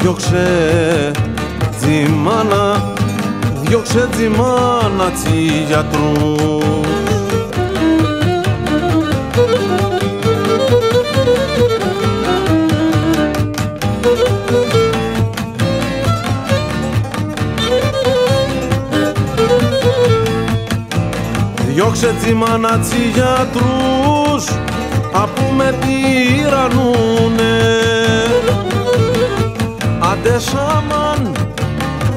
Διώξε τζιμάνα, διώξε τζιμάνα τσι γιατρού. Διώξε τζιμάνα τσι γιατρούς, απού με τυρανούνε Άντε σαμάν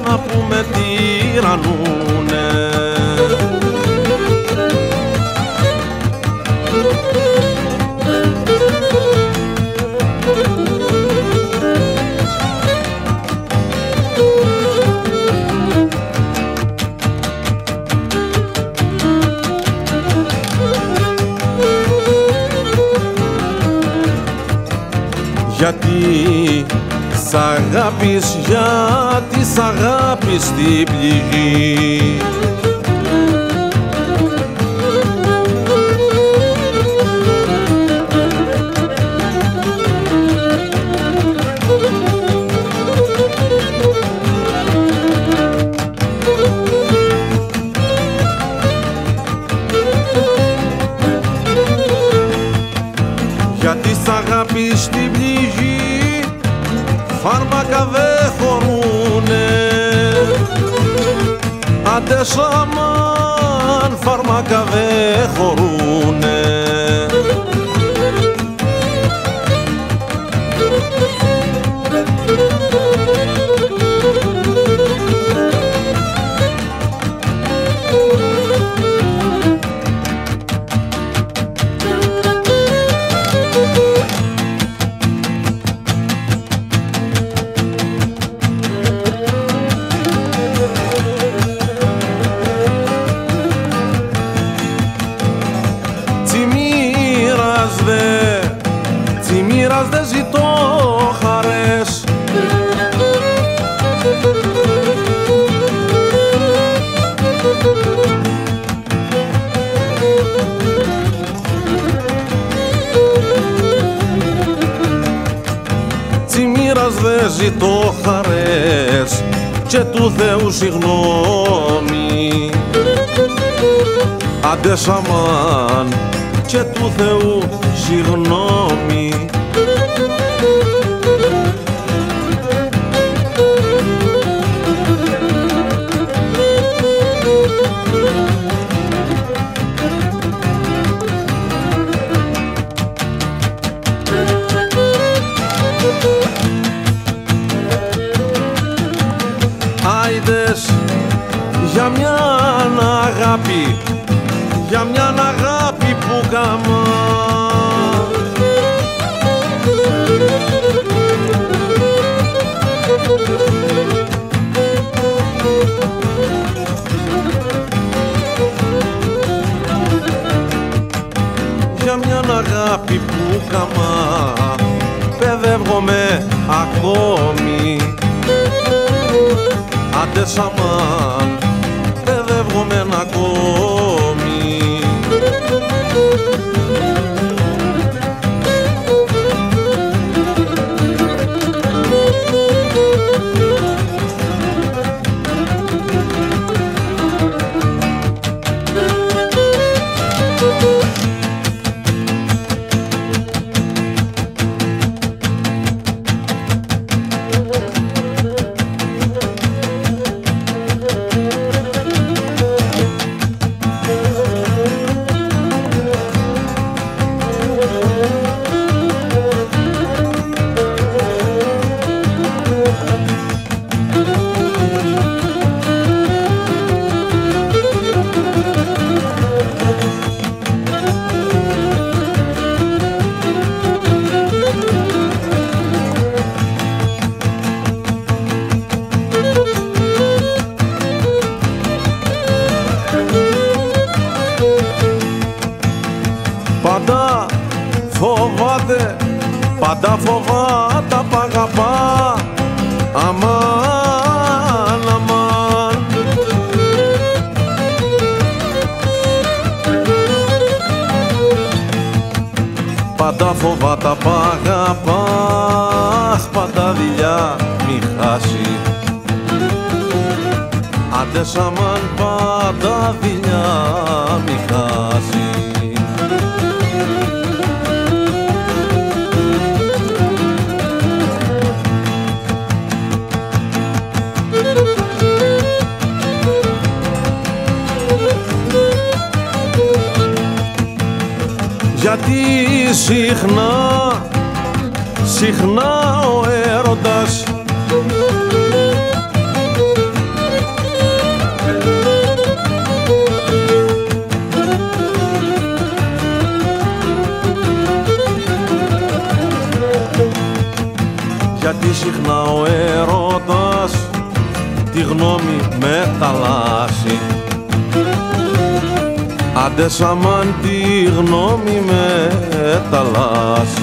να πούμε τυρανούνε Γιατί σ' αγάπης, γιατί σ' αγάπης την πληγή. Γιατί σ' αγάπης την πληγή φάρμακα δε χωρούνε. Άντε σαμάν φάρμακα δε χωρούνε Τσιμήρας δε ζητώ χαρές και του Θεού συγγνώμη. Άντε σαμάν και του Θεού συγγνώμη για μια αγάπη που κάμα παιδεύγομαι ακόμη. Άντε σαμάν παιδεύγομαι ακόμη φοβάται, πάντα φοβάται απ' αγαπά. Αμάν, αμάν. Πάντα φοβάται απ' αγαπάς αχ πάντα δουλειά μη χάσει. Άντε σαμάν πάντα δουλειά μη χάσει Γιατί συχνά, συχνά ο έρωτας Γιατί συχνά ο έρωτας τη γνώμη μεταλλάσσει Άντε σαμάν τη γνώμη μεταλλάσσει